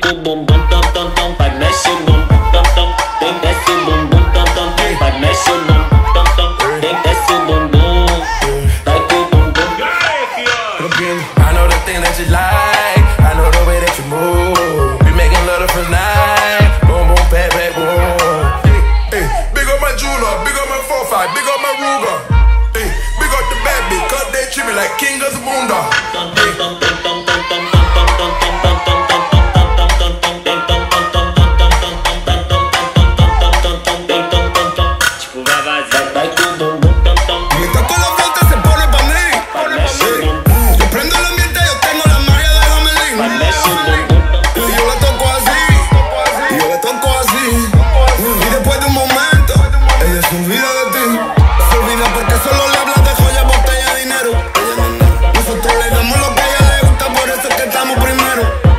boom boom boom dum dum dum like that shit boom dum dum. Think that shit boom boom dum dum dum like that shit boom dum dum. Think that shit boom boom like boom boom boom I know the thing that you like. I know the way that you move. We making love the first night. Boom boom pat pat boom. Hey, hey, big up my Juno big up my 4-5 big up my Ruger. Hey, big up the baby cause they treat me like king of the boondog Me toco la que usted se pone para mí se pone para mí Yo prendo el ambiente y yo tengo la margas de Ramelín Y yo le toco así Yo le toco así Y después de un momento Ella subida de ti Subina porque solo le habla de joya botella Dinero Nosotros le damos lo que ella le gusta Por eso es que estamos primero